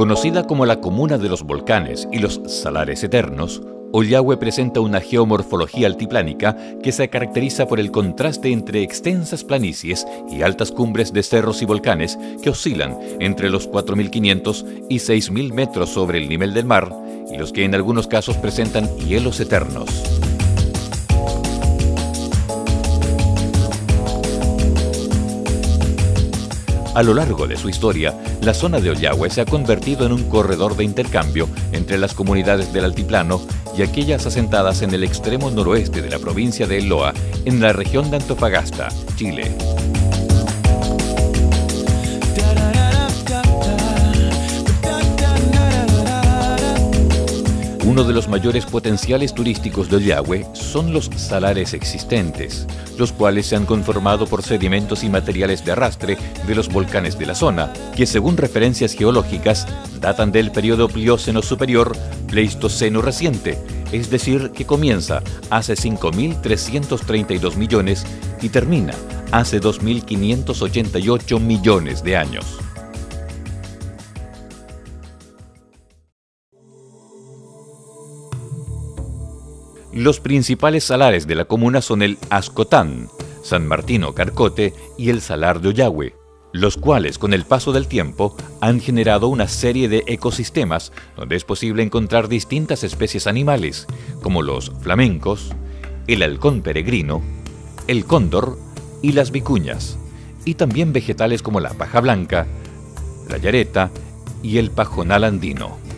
Conocida como la comuna de los volcanes y los salares eternos, Ollagüe presenta una geomorfología altiplánica que se caracteriza por el contraste entre extensas planicies y altas cumbres de cerros y volcanes que oscilan entre los 4.500 y 6.000 metros sobre el nivel del mar y los que en algunos casos presentan hielos eternos. A lo largo de su historia, la zona de Ollagüe se ha convertido en un corredor de intercambio entre las comunidades del altiplano y aquellas asentadas en el extremo noroeste de la provincia de Eloa, en la región de Antofagasta, Chile. Uno de los mayores potenciales turísticos de Ollagüe son los salares existentes, los cuales se han conformado por sedimentos y materiales de arrastre de los volcanes de la zona, que según referencias geológicas datan del periodo Plioceno superior, Pleistoceno reciente, es decir, que comienza hace 5.332 millones y termina hace 2.588 millones de años. Los principales salares de la comuna son el Ascotán, San Martino Carcote y el Salar de Ollagüe, los cuales con el paso del tiempo han generado una serie de ecosistemas donde es posible encontrar distintas especies animales, como los flamencos, el halcón peregrino, el cóndor y las vicuñas, y también vegetales como la paja blanca, la yareta y el pajonal andino.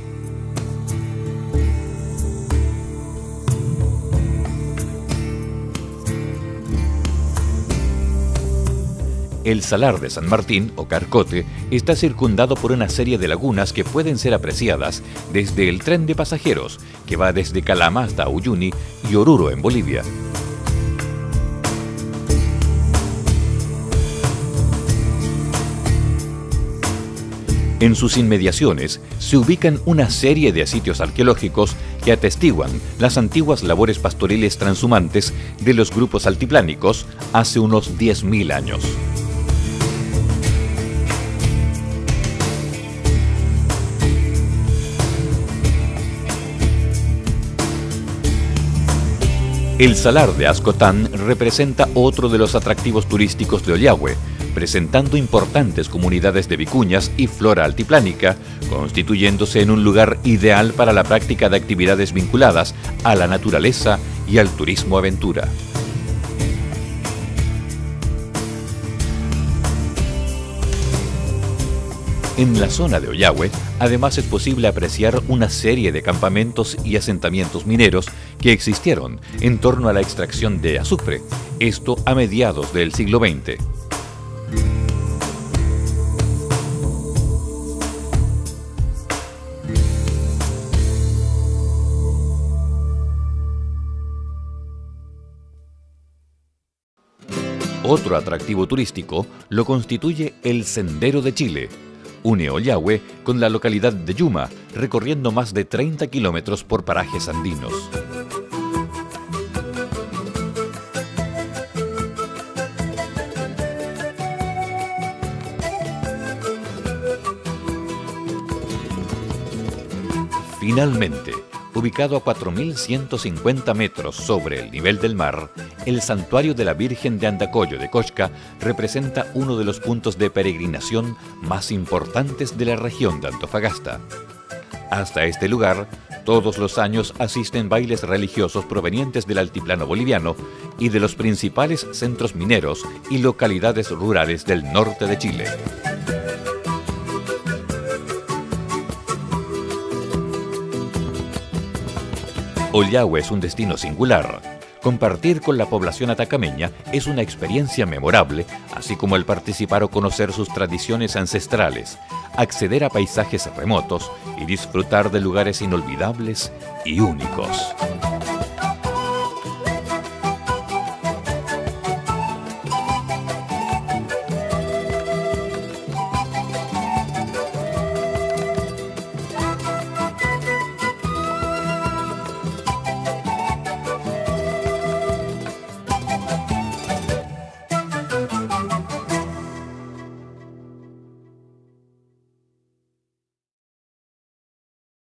El salar de San Martín, o Carcote, está circundado por una serie de lagunas que pueden ser apreciadas desde el tren de pasajeros, que va desde Calama hasta Uyuni y Oruro en Bolivia. En sus inmediaciones se ubican una serie de sitios arqueológicos que atestiguan las antiguas labores pastoriles transhumantes de los grupos altiplánicos hace unos 10.000 años. El salar de Ascotán representa otro de los atractivos turísticos de Ollagüe, presentando importantes comunidades de vicuñas y flora altiplánica, constituyéndose en un lugar ideal para la práctica de actividades vinculadas a la naturaleza y al turismo aventura. En la zona de Ollagüe, además es posible apreciar una serie de campamentos y asentamientos mineros que existieron en torno a la extracción de azufre, esto a mediados del siglo XX. Otro atractivo turístico lo constituye el Sendero de Chile, une Ollagüe con la localidad de Yuma, recorriendo más de 30 kilómetros por parajes andinos. Finalmente, ubicado a 4.150 metros sobre el nivel del mar, el santuario de la Virgen de Andacoyo de Cochca representa uno de los puntos de peregrinación más importantes de la región de Antofagasta. Hasta este lugar, todos los años asisten bailes religiosos provenientes del altiplano boliviano y de los principales centros mineros y localidades rurales del norte de Chile. Ollagüe es un destino singular. Compartir con la población atacameña es una experiencia memorable, así como el participar o conocer sus tradiciones ancestrales, acceder a paisajes remotos y disfrutar de lugares inolvidables y únicos.